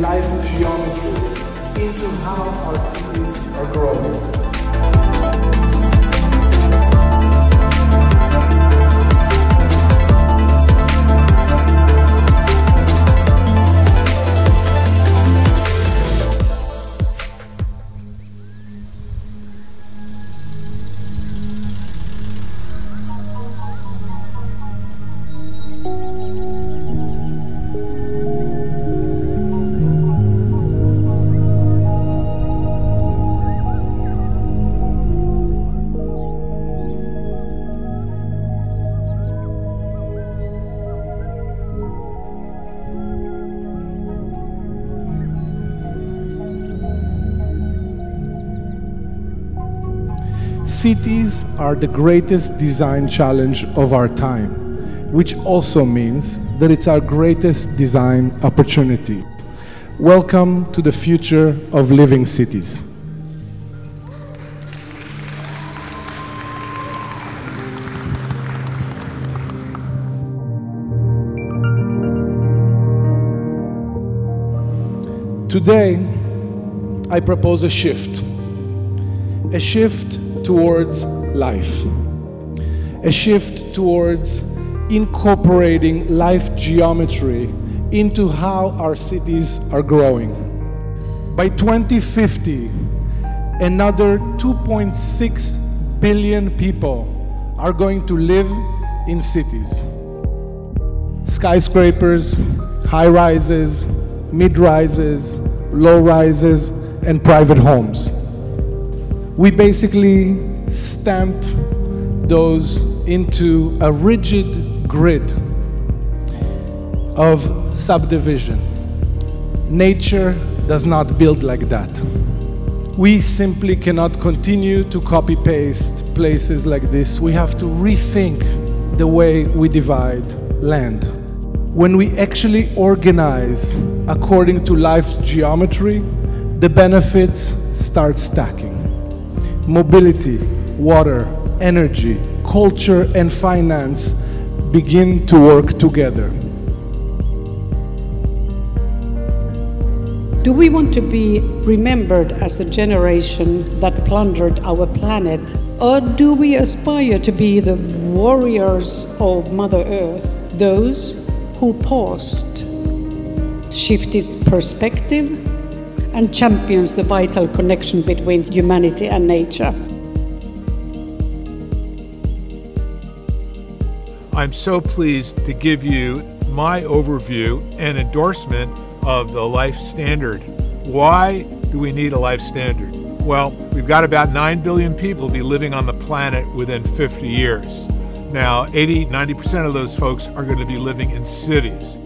life geometry Cities are the greatest design challenge of our time, which also means that it's our greatest design opportunity. Welcome to the future of living cities. Today, I propose a shift. A shift towards life. A shift towards incorporating life geometry into how our cities are growing. By 2050, another 2.6 billion people are going to live in cities. Skyscrapers, high rises, mid rises, low rises, and private homes we basically stamp those into a rigid grid of subdivision. Nature does not build like that. We simply cannot continue to copy paste places like this. We have to rethink the way we divide land. When we actually organize according to life's geometry, the benefits start stacking mobility, water, energy, culture, and finance begin to work together. Do we want to be remembered as a generation that plundered our planet? Or do we aspire to be the warriors of Mother Earth, those who paused, shifted perspective, and champions the vital connection between humanity and nature. I'm so pleased to give you my overview and endorsement of the life standard. Why do we need a life standard? Well, we've got about 9 billion people be living on the planet within 50 years. Now, 80, 90% of those folks are going to be living in cities.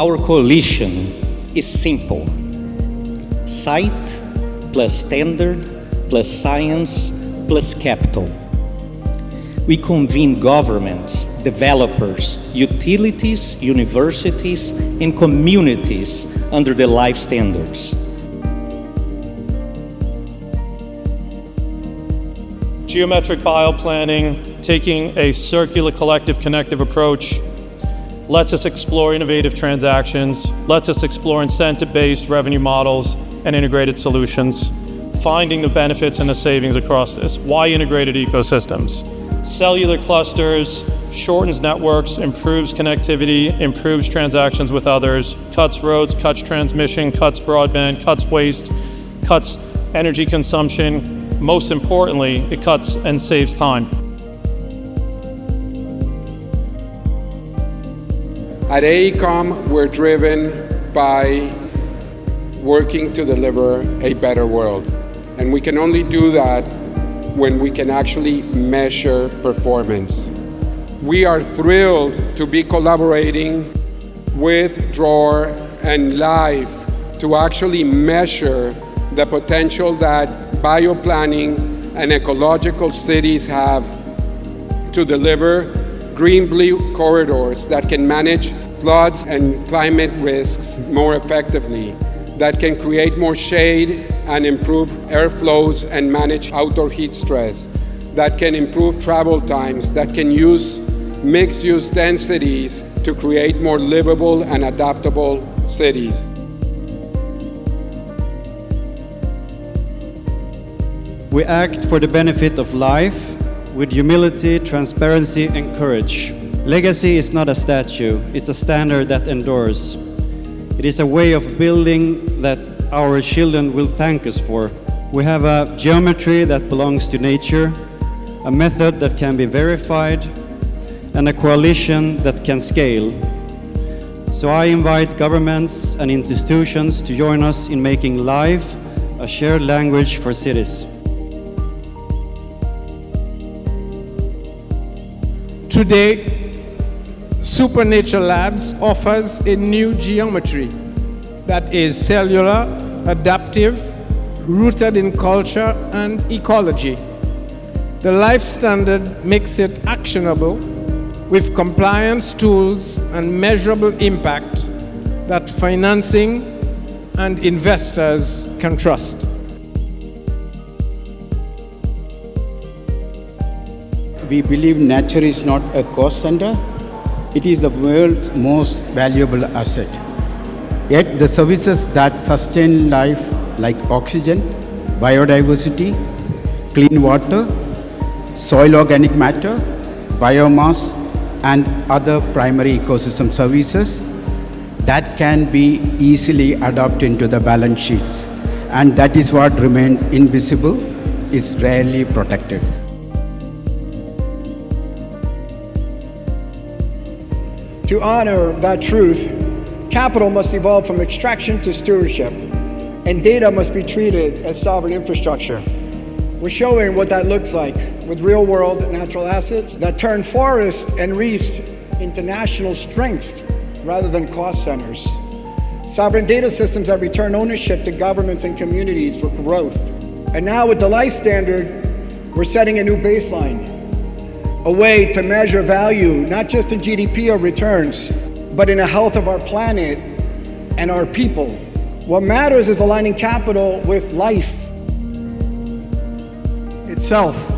Our coalition is simple sight plus standard plus science plus capital. We convene governments, developers, utilities, universities, and communities under the life standards. Geometric bioplanning, taking a circular collective connective approach lets us explore innovative transactions, lets us explore incentive-based revenue models and integrated solutions, finding the benefits and the savings across this. Why integrated ecosystems? Cellular clusters, shortens networks, improves connectivity, improves transactions with others, cuts roads, cuts transmission, cuts broadband, cuts waste, cuts energy consumption. Most importantly, it cuts and saves time. At AECOM, we're driven by working to deliver a better world. And we can only do that when we can actually measure performance. We are thrilled to be collaborating with Dror and Life to actually measure the potential that bioplanning and ecological cities have to deliver green blue corridors that can manage floods and climate risks more effectively, that can create more shade and improve airflows and manage outdoor heat stress, that can improve travel times, that can use mixed use densities to create more livable and adaptable cities. We act for the benefit of life with humility, transparency, and courage. Legacy is not a statue, it's a standard that endures. It is a way of building that our children will thank us for. We have a geometry that belongs to nature, a method that can be verified, and a coalition that can scale. So I invite governments and institutions to join us in making life a shared language for cities. Today, Supernature Labs offers a new geometry that is cellular, adaptive, rooted in culture and ecology. The life standard makes it actionable with compliance tools and measurable impact that financing and investors can trust. We believe nature is not a cost center, it is the world's most valuable asset. Yet the services that sustain life like oxygen, biodiversity, clean water, soil organic matter, biomass, and other primary ecosystem services that can be easily adopted into the balance sheets. And that is what remains invisible, is rarely protected. To honor that truth, capital must evolve from extraction to stewardship, and data must be treated as sovereign infrastructure. We're showing what that looks like with real world natural assets that turn forests and reefs into national strength rather than cost centers. Sovereign data systems that return ownership to governments and communities for growth. And now, with the life standard, we're setting a new baseline a way to measure value, not just in GDP or returns, but in the health of our planet and our people. What matters is aligning capital with life itself.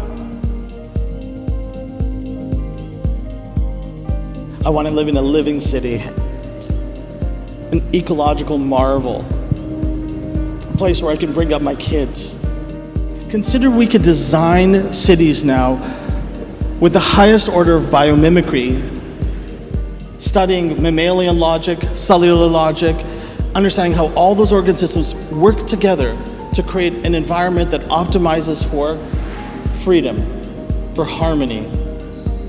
I want to live in a living city, an ecological marvel, a place where I can bring up my kids. Consider we could design cities now with the highest order of biomimicry, studying mammalian logic, cellular logic, understanding how all those organ systems work together to create an environment that optimizes for freedom, for harmony,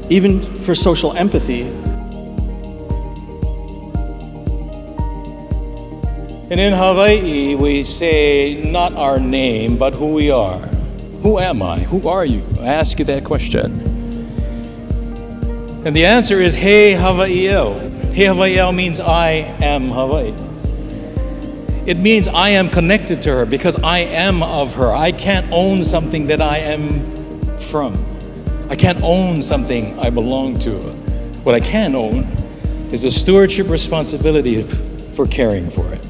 even for social empathy. And in Hawaii, we say not our name, but who we are. Who am I? Who are you? I ask you that question. And the answer is He Hawaii'o. He Hawaii'o means I am Hawaii. It means I am connected to her because I am of her. I can't own something that I am from. I can't own something I belong to. What I can own is the stewardship responsibility for caring for it.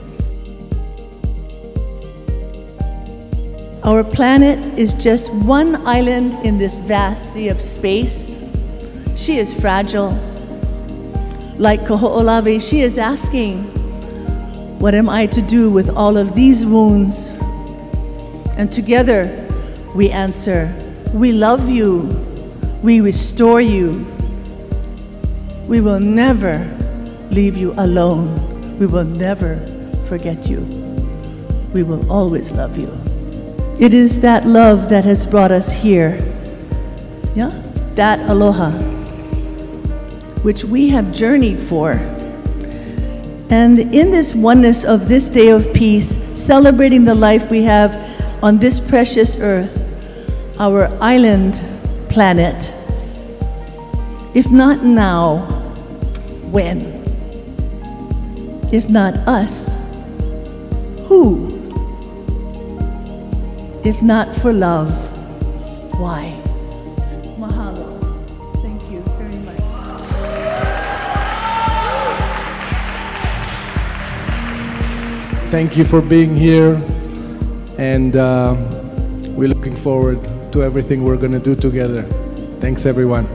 Our planet is just one island in this vast sea of space she is fragile. Like Kaho'olawe, she is asking, What am I to do with all of these wounds? And together we answer, We love you. We restore you. We will never leave you alone. We will never forget you. We will always love you. It is that love that has brought us here. Yeah? That aloha which we have journeyed for. And in this oneness of this day of peace, celebrating the life we have on this precious earth, our island planet, if not now, when? If not us, who? If not for love, why? Thank you for being here, and uh, we're looking forward to everything we're going to do together. Thanks, everyone.